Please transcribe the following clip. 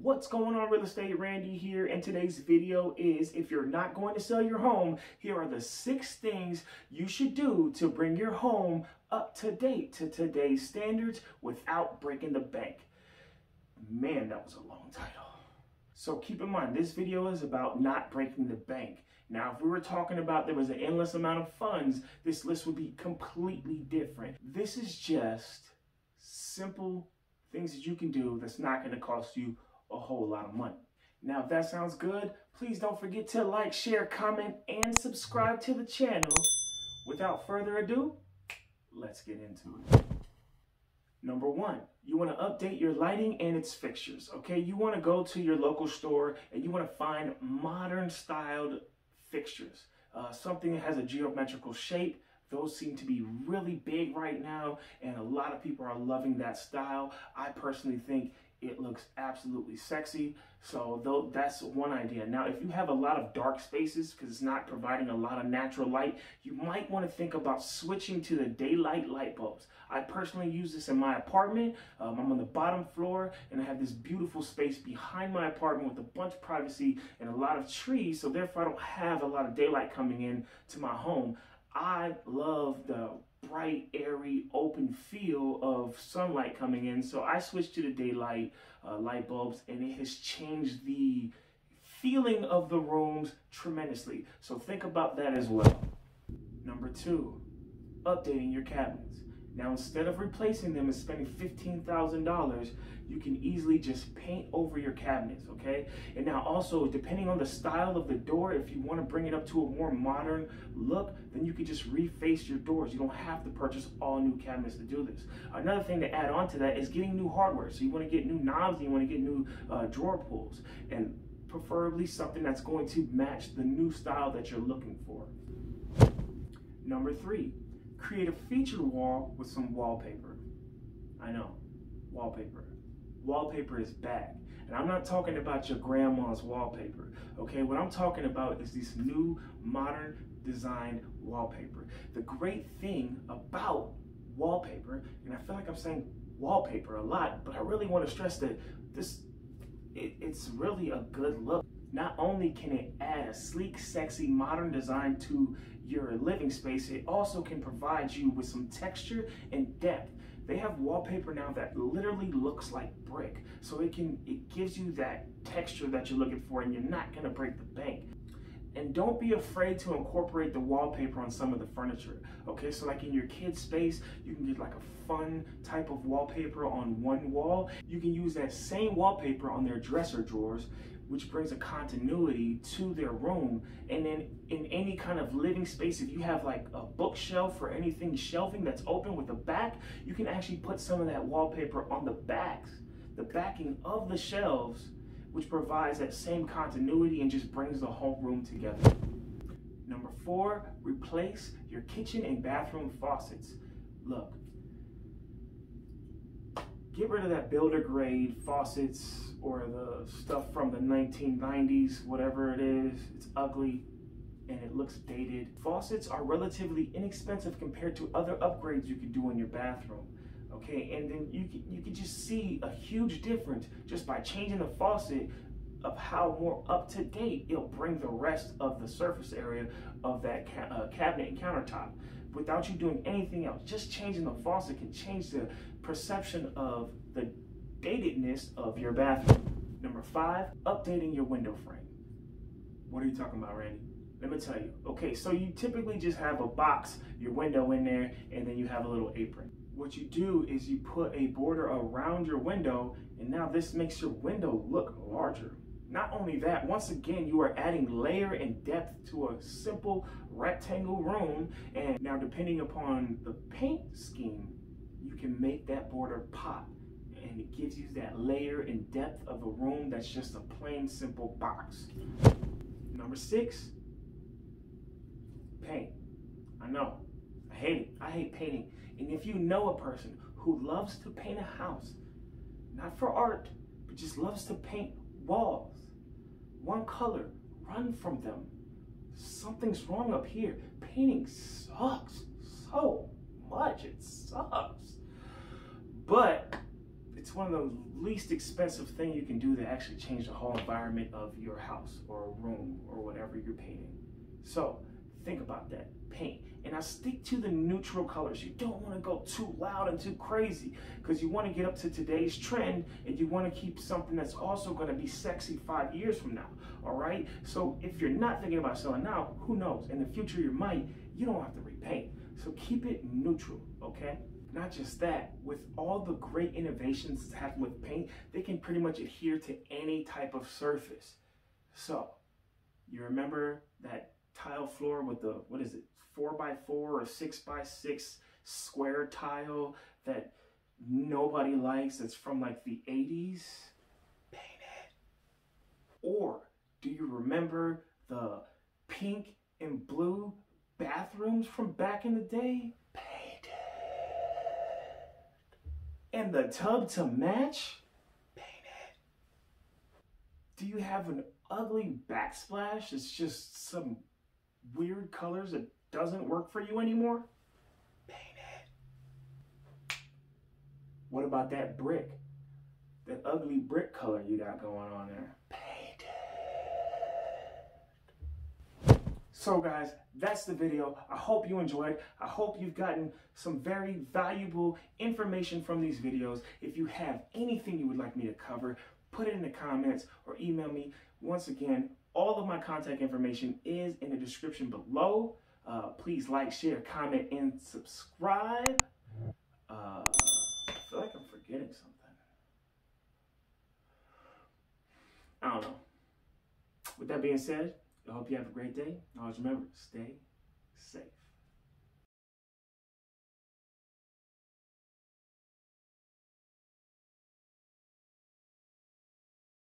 What's going on real estate Randy here and today's video is if you're not going to sell your home here are the six things you should do to bring your home up to date to today's standards without breaking the bank. Man that was a long title. So keep in mind this video is about not breaking the bank. Now if we were talking about there was an endless amount of funds this list would be completely different. This is just simple things that you can do that's not going to cost you a whole lot of money. Now, if that sounds good, please don't forget to like, share, comment, and subscribe to the channel. Without further ado, let's get into it. Number one, you want to update your lighting and its fixtures, okay? You want to go to your local store and you want to find modern styled fixtures. Uh, something that has a geometrical shape. Those seem to be really big right now, and a lot of people are loving that style. I personally think it looks absolutely sexy. So though that's one idea. Now, if you have a lot of dark spaces because it's not providing a lot of natural light, you might want to think about switching to the daylight light bulbs. I personally use this in my apartment. Um, I'm on the bottom floor and I have this beautiful space behind my apartment with a bunch of privacy and a lot of trees. So therefore I don't have a lot of daylight coming in to my home. I love the bright, airy, open feel of sunlight coming in. So I switched to the daylight uh, light bulbs and it has changed the feeling of the rooms tremendously. So think about that as well. Number two, updating your cabinets. Now, instead of replacing them and spending $15,000, you can easily just paint over your cabinets, okay? And now also, depending on the style of the door, if you want to bring it up to a more modern look, then you can just reface your doors. You don't have to purchase all new cabinets to do this. Another thing to add on to that is getting new hardware. So you want to get new knobs, and you want to get new uh, drawer pulls, and preferably something that's going to match the new style that you're looking for. Number three, create a featured wall with some wallpaper. I know, wallpaper. Wallpaper is back. And I'm not talking about your grandma's wallpaper, okay? What I'm talking about is this new modern designed wallpaper. The great thing about wallpaper, and I feel like I'm saying wallpaper a lot, but I really want to stress that this, it, it's really a good look. Not only can it add a sleek, sexy, modern design to your living space, it also can provide you with some texture and depth. They have wallpaper now that literally looks like brick. So it can it gives you that texture that you're looking for and you're not gonna break the bank. And don't be afraid to incorporate the wallpaper on some of the furniture. Okay, so like in your kid's space, you can get like a fun type of wallpaper on one wall. You can use that same wallpaper on their dresser drawers which brings a continuity to their room. And then in any kind of living space, if you have like a bookshelf or anything shelving that's open with a back, you can actually put some of that wallpaper on the backs, the backing of the shelves, which provides that same continuity and just brings the whole room together. Number four, replace your kitchen and bathroom faucets. Look, get rid of that builder grade faucets or the stuff from the 1990s, whatever it is. It's ugly and it looks dated. Faucets are relatively inexpensive compared to other upgrades you could do in your bathroom. Okay, and then you can, you can just see a huge difference just by changing the faucet of how more up to date it'll bring the rest of the surface area of that ca uh, cabinet and countertop without you doing anything else. Just changing the faucet can change the perception of the datedness of your bathroom. Number five, updating your window frame. What are you talking about, Randy? Let me tell you. Okay, so you typically just have a box, your window in there, and then you have a little apron. What you do is you put a border around your window, and now this makes your window look larger. Not only that, once again, you are adding layer and depth to a simple rectangle room. And now depending upon the paint scheme, you can make that border pop and it gives you that layer and depth of a room that's just a plain simple box. Number six, paint. I know, I hate it. I hate painting. And if you know a person who loves to paint a house, not for art, but just loves to paint walls, one color, run from them. Something's wrong up here. Painting sucks so much. It sucks. But it's one of the least expensive thing you can do to actually change the whole environment of your house or room or whatever you're painting. So think about that, paint. And I stick to the neutral colors. You don't want to go too loud and too crazy because you want to get up to today's trend and you want to keep something that's also going to be sexy five years from now. All right. So if you're not thinking about selling now, who knows? In the future, you might. You don't have to repaint. So keep it neutral. Okay. Not just that, with all the great innovations that's happened with paint, they can pretty much adhere to any type of surface. So, you remember that tile floor with the, what is it, 4 by 4 or 6 by 6 square tile that nobody likes, that's from like the 80s? Paint it. Or, do you remember the pink and blue bathrooms from back in the day? Paint it. and the tub to match? Paint it. Do you have an ugly backsplash? It's just some weird colors that doesn't work for you anymore? Paint it. What about that brick? That ugly brick color you got going on there? Paint it. So guys, that's the video. I hope you enjoyed. I hope you've gotten some very valuable information from these videos. If you have anything you would like me to cover, put it in the comments or email me. Once again, all of my contact information is in the description below. Uh, please like, share, comment, and subscribe. Uh, I feel like I'm forgetting something. I don't know. With that being said, I hope you have a great day. Always remember, stay safe.